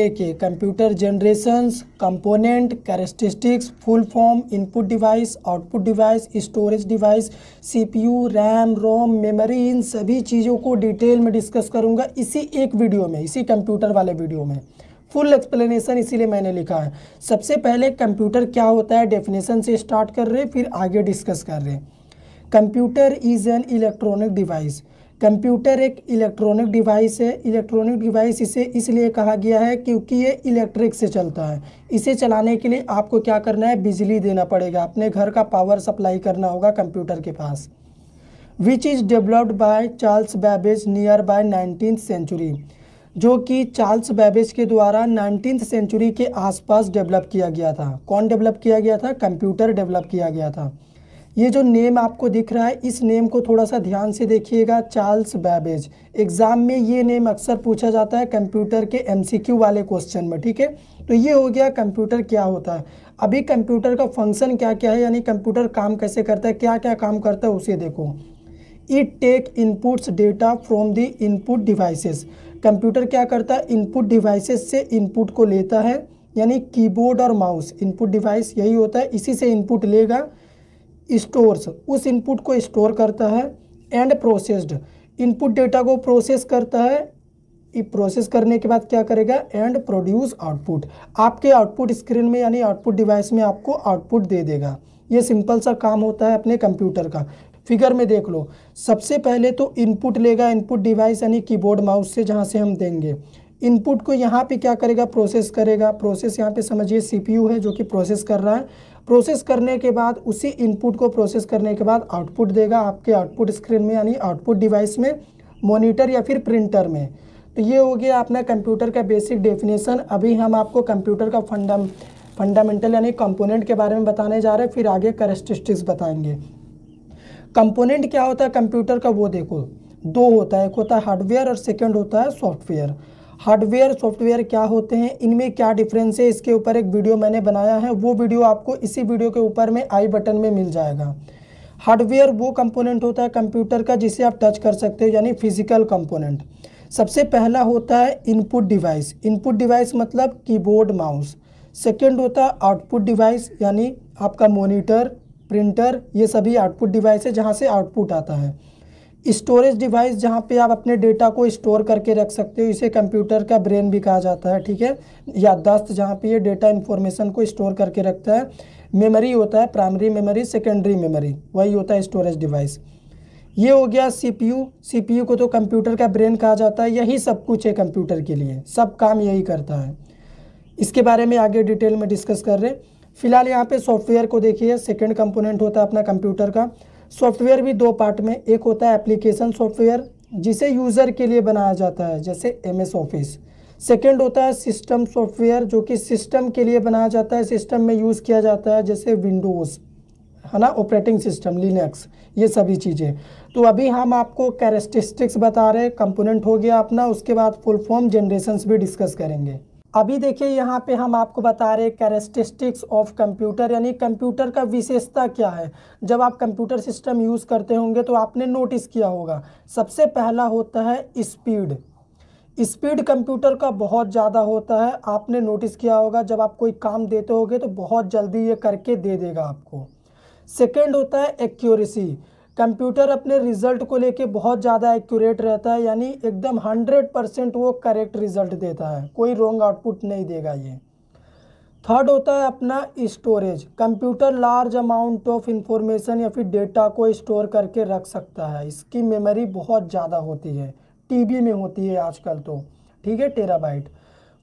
देखिए computer generations component characteristics full form input device output device storage device CPU RAM ROM memory इन सभी चीज़ों को detail में discuss करूँगा इसी एक वीडियो में, इसी कंप्यूटर वाले वीडियो में। फुल एक्सप्लेनेशन इसीलिए मैंने लिखा है। सबसे पहले कंप्यूटर क्या होता है डेफिनेशन से स्टार्ट कर रहे फिर आगे डिस्कस कर रहे computer is an electronic device computer एक इलेक्ट्रॉनिक डिवाइस है। इलेक्ट्रॉनिक डिवाइस इसे इसलिए कहा गया है क्योंकि ये इलेक्ट्रिक से चलता है। इसे चलाने के लिए आपको क्या करना है? बिजली देना पड़ेगा। अपने घर का पावर सप्लाई करना होगा कंप्यूटर के पास। Which is developed by Charles Babbage near by nineteen century जो कि चार्ल्स बैबेज के द्वारा नाइनटीन सेंचुरी के आसपास डेवलप किया गया था। कौन डेवलप किया गया था? कंप्यूटर डेवलप किया गया था। ये जो नेम आपको दिख रहा है, इस नेम को थोड़ा सा ध्यान से देखिएगा, चार्ल्स बैबेज। एग्ज़ाम में ये नेम अक्सर पूछा जाता है कंप्यूटर के एमसीक्यू वाले क्वेश्चन में, ठीक है? तो ये हो गया कंप्यूटर क्या होता है। अभी कंप्यूटर का फ़ंक्शन क्या क्या है, यानी कंप्यूटर काम कैसे करता है क्या क्या काम करता है, उसे देखो। It take inputs data from the input devices computer क्या करता है? इनपुट डिवाइसेस से इनपुट को लेता है, यानी कीबोर्ड और माउस इनपुट डिवाइस यही होता है, इसी से इनपुट लेगा। स्टोर्स उस इनपुट को स्टोर करता है एंड प्रोसेस्ड इनपुट डेटा को प्रोसेस करता है। प्रोसेस करने के बाद क्या करेगा? एंड प्रोड्यूस आउटपुट आपके आउटपुट स्क्रीन में यानी आउटपुट डिवाइस में आपको आउटपुट दे देगा। ये सिंपल सा काम होता है अपने कंप्यूटर का। फिगर में देख लो। सबसे पहले तो इनपुट लेगा इनपुट डिवाइस यानी कीबोर्ड माउस से, जहाँ से हम देंगे। इनपुट को यहाँ पे क्या करेगा? प्रोसेस करेगा। प्रोसेस यहाँ पे समझिए सीपीयू है, जो कि प्रोसेस कर रहा है। प्रोसेस करने के बाद, उसी इनपुट को प्रोसेस करने के बाद आउटपुट देगा आपके आउटपुट स्क्रीन में, यानी आउटपुट डिवाइस में, मॉनिटर या फिर प्रिंटर में। तो ये हो गया अपना कंप्यूटर का बेसिक डेफिनेशन। अभी हम आपको कंप्यूटर का फंडम, फंडामेंटल, यानी कंपोनेंट के बारे में बताने जा रहे हैं, फिर आगे करेस्टिस्टिक्स बताएँगे। कंपोनेंट क्या होता है? कंप्यूटर का वो देखो, दो होता है, एक होता है हार्डवेयर और सेकेंड होता है सॉफ्टवेयर हार्डवेयर, सॉफ्टवेयर क्या होते हैं, इनमें क्या डिफरेंस है, इसके ऊपर एक वीडियो मैंने बनाया है, वो वीडियो आपको इसी वीडियो के ऊपर में आई बटन में मिल जाएगा। हार्डवेयर वो कंपोनेंट होता है कंप्यूटर का जिसे आप टच कर सकते हो, यानी फ़िज़िकल कंपोनेंट सबसे पहला होता है इनपुट डिवाइस इनपुट डिवाइस मतलब कीबोर्ड माउस सेकेंड होता है आउटपुट डिवाइस यानी आपका मोनीटर प्रिंटर ये सभी आउटपुट डिवाइस है जहाँ से आउटपुट आता है। स्टोरेज डिवाइस जहाँ पे आप अपने डेटा को स्टोर करके रख सकते हो, इसे कंप्यूटर का ब्रेन भी कहा जाता है, ठीक है? याददाश्त जहाँ पे ये डेटा इन्फॉर्मेशन को स्टोर करके रखता है। मेमोरी होता है, प्राइमरी मेमोरी, सेकेंडरी मेमोरी, वही होता है स्टोरेज डिवाइस। ये हो गया सीपीयू। सीपीयू को तो कंप्यूटर का ब्रेन कहा जाता है, यही सब कुछ है कंप्यूटर के लिए, सब काम यही करता है। इसके बारे में आगे डिटेल में डिस्कस कर रहे हैं। फ़िलहाल यहाँ पे सॉफ्टवेयर को देखिए, सेकेंड कंपोनेंट होता है अपना कंप्यूटर का। सॉफ्टवेयर भी दो पार्ट में, एक होता है एप्लीकेशन सॉफ्टवेयर जिसे यूज़र के लिए बनाया जाता है, जैसे एम एस ऑफ़िस सेकेंड होता है सिस्टम सॉफ्टवेयर जो कि सिस्टम के लिए बनाया जाता है सिस्टम में यूज़ किया जाता है, जैसे विंडोज़ है ना? ऑपरेटिंग सिस्टम लिनक्स ये सभी चीज़ें। तो अभी हम आपको कैरेक्टरिस्टिक्स बता रहे हैं कंपोनेंट हो गया अपना, उसके बाद फुल फॉर्म जनरेशन्स भी डिस्कस करेंगे। अभी देखिए यहाँ पे हम आपको बता रहे हैं कैरेस्टिस्टिक्स ऑफ़ कंप्यूटर यानी कंप्यूटर का विशेषता क्या है। जब आप कंप्यूटर सिस्टम यूज़ करते होंगे तो आपने नोटिस किया होगा। सबसे पहला होता है स्पीड स्पीड कंप्यूटर का बहुत ज़्यादा होता है। आपने नोटिस किया होगा, जब आप कोई काम देते होगे तो बहुत जल्दी ये करके दे देगा आपको। सेकेंड होता है एक्यूरेसी कंप्यूटर अपने रिज़ल्ट को लेके बहुत ज़्यादा एक्यूरेट रहता है, यानी एकदम हंड्रेड परसेंट वो करेक्ट रिज़ल्ट देता है। कोई रॉन्ग आउटपुट नहीं देगा ये। थर्ड होता है अपना storage. Computer large amount of information या फिर डेटा को स्टोर करके रख सकता है। इसकी मेमोरी बहुत ज़्यादा होती है। टीबी में होती है आजकल तो। ठीक है, टेराबाइट।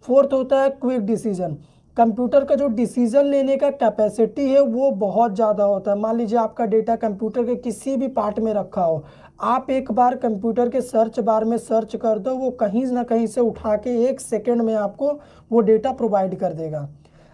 फोर्थ होता है क्विक डिसीज़न। कंप्यूटर का जो डिसीज़न लेने का कैपेसिटी है, वो बहुत ज़्यादा होता है। मान लीजिए आपका डेटा कंप्यूटर के किसी भी पार्ट में रखा हो, आप एक बार कंप्यूटर के सर्च बार में सर्च कर दो, वो कहीं ना कहीं से उठा के एक सेकेंड में आपको वो डेटा प्रोवाइड कर देगा।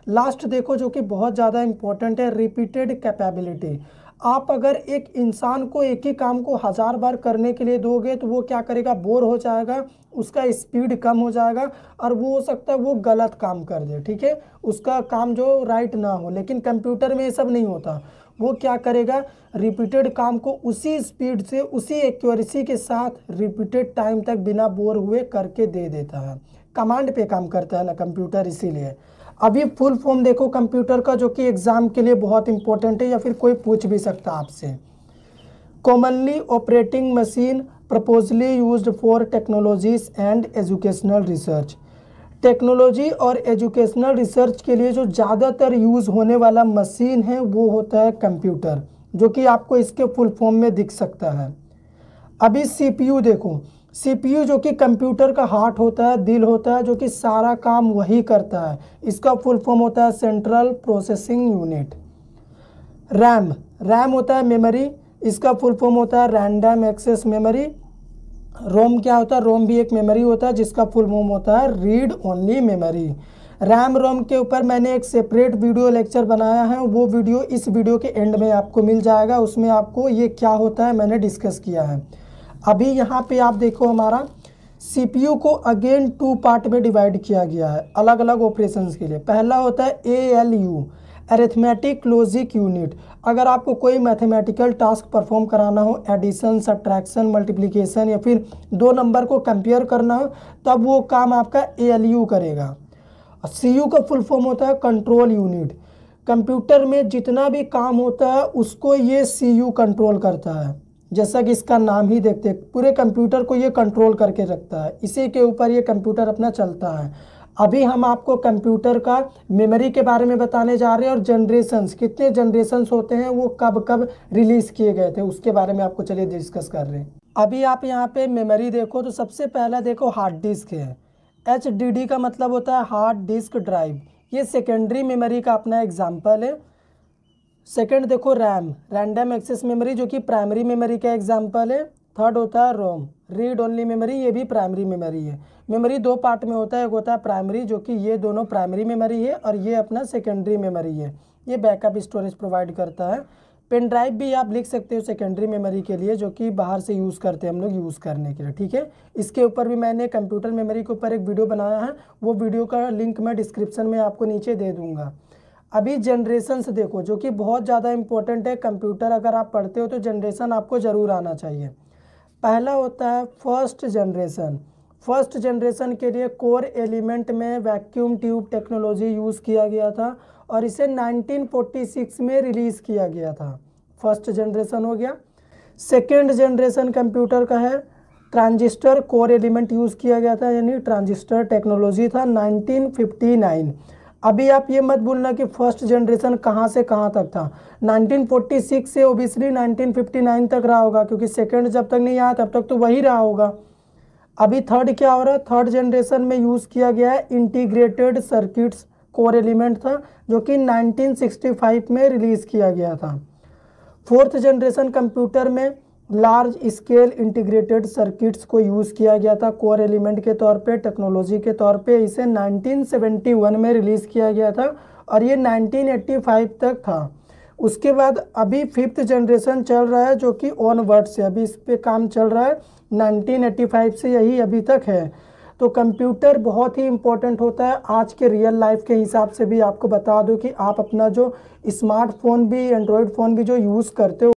लास्ट देखो जो कि बहुत ज़्यादा इंपॉर्टेंट है रिपीटेड कैपेबिलिटी आप अगर एक इंसान को एक ही काम को हज़ार बार करने के लिए दोगे तो वो क्या करेगा? बोर हो जाएगा, उसका स्पीड कम हो जाएगा और वो हो सकता है वो गलत काम कर दे, ठीक है? उसका काम जो राइट ना हो, लेकिन कंप्यूटर में ये सब नहीं होता। वो क्या करेगा? रिपीटेड काम को उसी स्पीड से, उसी एक्यूरेसी के साथ रिपीटेड टाइम तक बिना बोर हुए करके दे देता है। कमांड पे काम करता है ना कंप्यूटर इसीलिए। अभी फुल फॉर्म देखो कंप्यूटर का, जो कि एग्ज़ाम के लिए बहुत इंपॉर्टेंट है या फिर कोई पूछ भी सकता आपसे। Commonly operating machine purposely use for technologies and educational research technology और एजुकेशनल रिसर्च के लिए जो ज़्यादातर यूज़ होने वाला मशीन है, वो होता है कंप्यूटर जो कि आपको इसके फुल फॉर्म में दिख सकता है। अभी सीपीयू देखो। सीपीयू जो कि कंप्यूटर का हार्ट होता है, दिल होता है, जो कि सारा काम वही करता है। इसका फुल फॉर्म होता है central processing unit. RAM RAM होता है मेमोरी। इसका फुल फॉर्म होता है रैंडम एक्सेस मेमोरी। रोम क्या होता है? रोम भी एक मेमोरी होता है, जिसका फुल फॉर्म होता है read only memory. RAM, ROM के ऊपर मैंने एक सेपरेट वीडियो लेक्चर बनाया है, वो वीडियो इस वीडियो के एंड में आपको मिल जाएगा, उसमें आपको ये क्या होता है मैंने डिस्कस किया है। अभी यहाँ पे आप देखो हमारा सीपीयू को अगेन टू पार्ट में डिवाइड किया गया है अलग अलग ऑपरेशन के लिए। पहला होता है A L U arithmetic logic unit अगर आपको कोई मैथमेटिकल टास्क परफॉर्म कराना हो एडिशन सब्ट्रैक्शन मल्टीप्लिकेशन या फिर दो नंबर को कंपेयर करना हो, तब वो काम आपका ए एल यू करेगा। सी यू का फुल फॉर्म होता है कंट्रोल यूनिट कंप्यूटर में जितना भी काम होता है, उसको ये सी यू कंट्रोल करता है। जैसा कि इसका नाम ही देखते हैं, पूरे कंप्यूटर को ये कंट्रोल करके रखता है। इसी के ऊपर ये कंप्यूटर अपना चलता है। अभी हम आपको कंप्यूटर का मेमोरी के बारे में बताने जा रहे हैं और जनरेशन्स कितने जनरेशन्स होते हैं, वो कब कब रिलीज़ किए गए थे, उसके बारे में आपको चलिए डिस्कस कर रहे हैं। अभी आप यहाँ पे मेमोरी देखो तो सबसे पहला देखो हार्ड डिस्क है। एचडीडी का मतलब होता है हार्ड डिस्क ड्राइव ये सेकेंडरी मेमोरी का अपना एग्ज़ाम्पल है। सेकंड देखो रैम रैंडम एक्सेस मेमोरी जो कि प्राइमरी मेमोरी का एग्जांपल है. थर्ड होता है रोम रीड ओनली मेमोरी ये भी प्राइमरी मेमोरी है. मेमोरी दो पार्ट में होता है. एक होता है प्राइमरी जो कि ये दोनों प्राइमरी मेमोरी है और ये अपना सेकेंडरी मेमोरी है. ये बैकअप स्टोरेज प्रोवाइड करता है. पेन ड्राइव भी आप लिख सकते हो सेकेंडरी मेमोरी के लिए, जो कि बाहर से यूज़ करते हैं हम लोग यूज़ करने के लिए. ठीक है? इसके ऊपर भी मैंने कंप्यूटर मेमोरी के ऊपर एक वीडियो बनाया है. वो वीडियो का लिंक मैं डिस्क्रिप्शन में आपको नीचे दे दूँगा. अभी जनरेशन्स देखो, जो कि बहुत ज़्यादा इंपॉर्टेंट है कंप्यूटर अगर आप पढ़ते हो तो जनरेशन आपको ज़रूर आना चाहिए। पहला होता है फ़र्स्ट जनरेशन फ़र्स्ट जनरेशन के लिए कोर एलिमेंट में वैक्यूम ट्यूब टेक्नोलॉजी यूज़ किया गया था और इसे 1946 में रिलीज़ किया गया था। फ़र्स्ट जनरेशन हो गया। सेकेंड जनरेशन कंप्यूटर का है। ट्रांजिस्टर कोर एलिमेंट यूज़ किया गया था, यानी ट्रांजिस्टर टेक्नोलॉजी था 1959 अभी आप ये मत भूलना कि फ़र्स्ट जनरेशन कहाँ से कहाँ तक था। 1946 से ओबियसली 1959 तक रहा होगा, क्योंकि सेकंड जब तक नहीं आया, तब तक तो वही रहा होगा। अभी थर्ड क्या हो रहा है? थर्ड जनरेशन में यूज़ किया गया है इंटीग्रेटेड सर्किट्स कोर एलिमेंट था, जो कि 1965 में रिलीज़ किया गया था। फोर्थ जनरेशन कंप्यूटर में लार्ज स्केल इंटीग्रेटेड सर्किट्स को यूज़ किया गया था, कोर एलिमेंट के तौर पे, टेक्नोलॉजी के तौर पे। इसे 1971 में रिलीज़ किया गया था और ये 1985 तक था। उसके बाद अभी फिफ्थ जनरेशन चल रहा है जो कि ऑन वर्ड से, अभी इस पर काम चल रहा है। 1985 से यही अभी तक है। तो कंप्यूटर बहुत ही इंपॉर्टेंट होता है। आज के रियल लाइफ के हिसाब से भी आपको बता दूँ कि आप अपना जो स्मार्टफ़ोन भी, एंड्रॉयड फ़ोन भी जो यूज़ करते हो